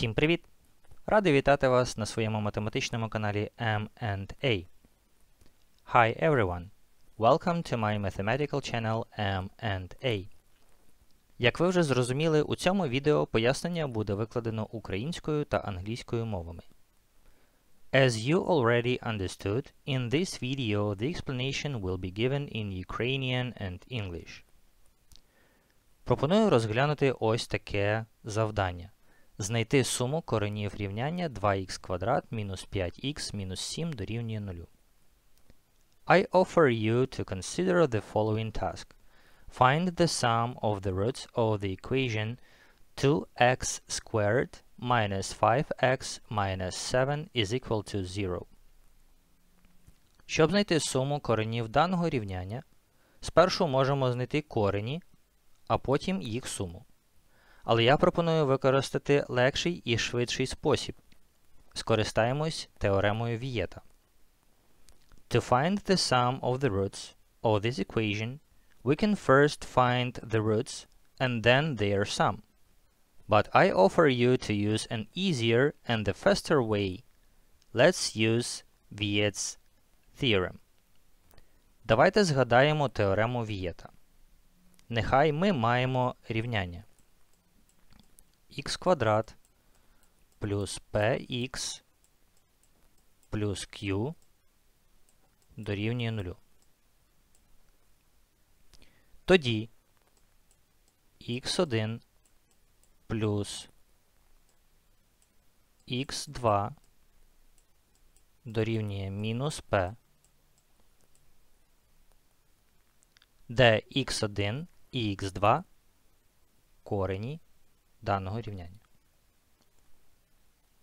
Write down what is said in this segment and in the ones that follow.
Усім привіт! Радий вітати вас на своєму математичному каналі M&A. Hi everyone! Welcome to my mathematical channel M&A. Як ви вже зрозуміли, у цьому відео пояснення буде викладено українською та англійською мовами. As you already understood, in this video the explanation will be given in Ukrainian and English. Пропоную розглянути ось таке завдання. Знайти суму коренів рівняння 2х квадрат мінус 5х мінус 7 дорівнює 0. I offer you to consider the following task. Find the sum of the roots of the equation 2x squared minus 5x minus 7 is equal to 0. Щоб знайти суму коренів даного рівняння, спершу можемо знайти корені, а потім їх суму. Але я пропоную використати легший і швидший спосіб. Скористаємось теоремою Вієта. To find the sum of the roots of this equation, we can first find the roots and then their sum. But I offer you to use an easier and the faster way. Let's use Viet's theorem. Давайте згадаємо теорему Вієта. Нехай ми маємо рівняння х квадрат плюс px плюс q дорівнює 0. Тоді x1 плюс x2 дорівнює мінус p, де x1 і x2 корені даного рівняння.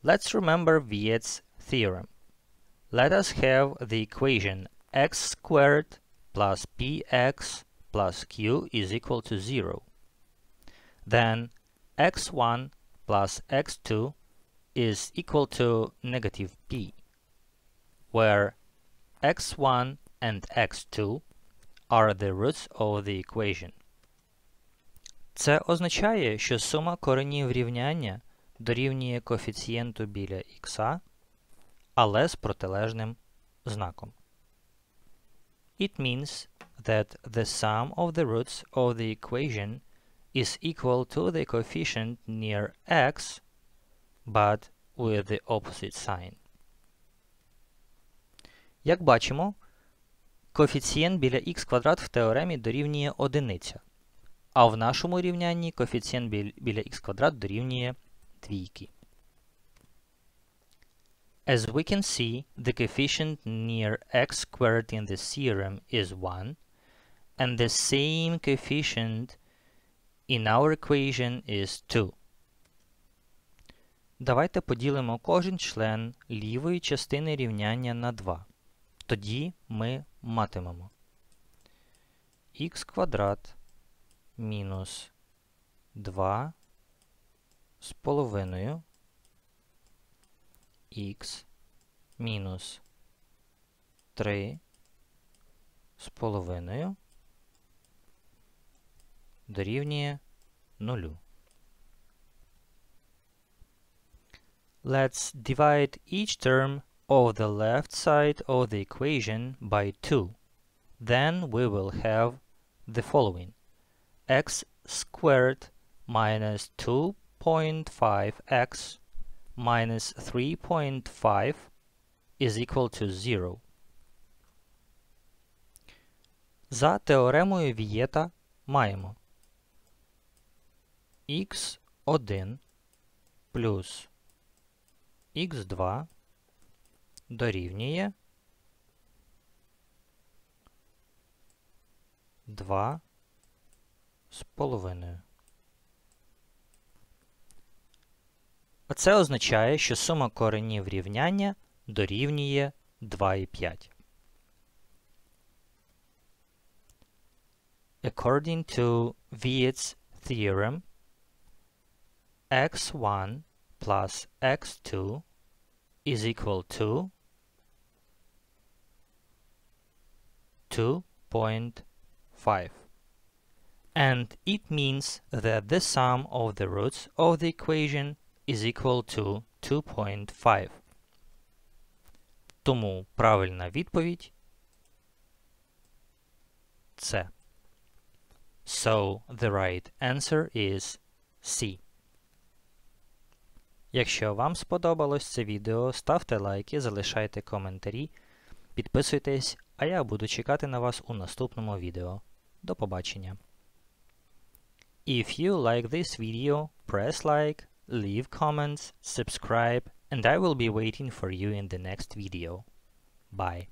Let's remember Viet's theorem. Let us have the equation x squared plus px plus q is equal to 0. Then x1 plus x2 is equal to negative p, where x1 and x2 are the roots of the equation. Це означає, що сума коренів рівняння дорівнює коефіцієнту біля х, але з протилежним знаком. It means that the sum of the roots of the equation is equal to the coefficient near x, but with the opposite sign. Як бачимо, коефіцієнт біля х квадрат в теоремі дорівнює одиниця. А в нашому рівнянні коефіцієнт біля х квадрат дорівнює двійки. As we can see, the coefficient near x squared in the theorem is 1, and the same coefficient in our equation is 2. Давайте поділимо кожен член лівої частини рівняння на 2. Тоді ми матимемо х квадрат мінус 2 з половиною х мінус 3 з половиною дорівнює 0. Let's divide each term of the left side of the equation by 2. Then we will have the following x squared minus 2.5x minus 3.5 is equal to 0. За теоремою Вієта маємо x1 плюс x2 дорівнює 2 з половиною. А це означає, що сума коренів рівняння дорівнює 2,5. According to Viet's theorem, x1 plus x2 is equal to 2.5 and it means that the sum of the roots of the equation is equal to 2.5. Тому правильна відповідь це. So the right answer is C. Якщо вам сподобалось це відео, ставте лайки, залишайте коментарі, підписуйтесь, а я буду чекати на вас у наступному відео. До побачення. If you like this video, press like, leave comments, subscribe, and I will be waiting for you in the next video. Bye.